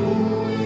Hallelujah.